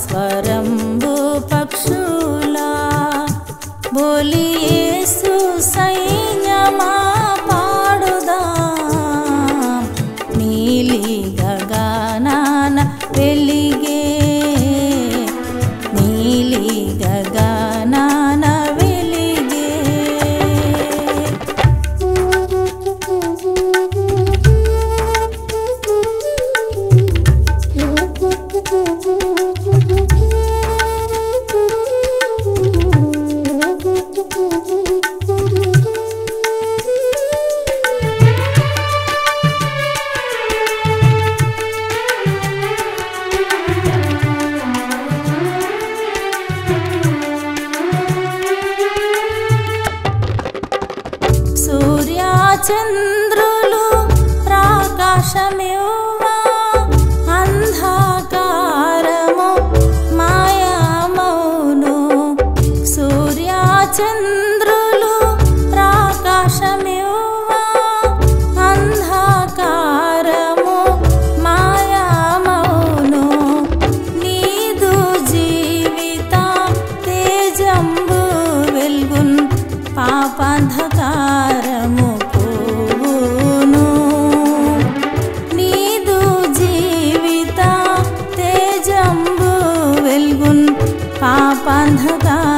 स्वरम्बु पक्षुला बोलिये सुसैन्यमा చంద్రులు ప్రకాశమివ్వా అంధకారము మాయామౌను సూర్య చంద్రులు ప్రకాశమివ్వా అంధకారము మాయమౌను నీదు జీవిత తేజంబు వెల్గున్ పాపాంధకారము పాపాంధకారము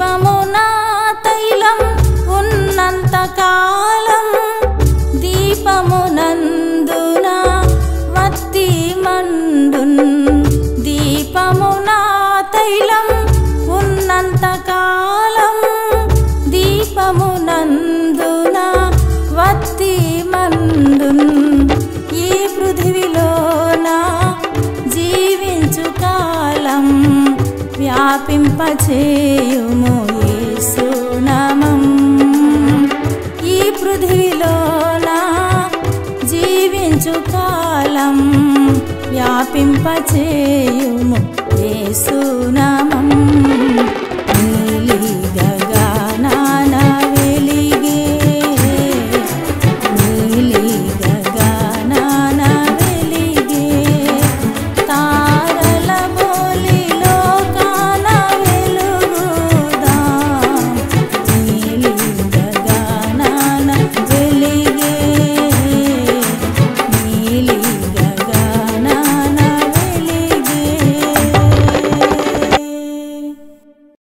దీపమున తైలం ఉన్నంత కాలం దీపమునందున వత్తి మండున్. దీపమున తైలం ఉన్నంత కాలం దీపమునందున వత్తి మండున్. ఈ పృథివిలోన జీవించు కాలం వ్యాపింపచేయుము. కాలం వ్యాపింపచేయుము యేసునామం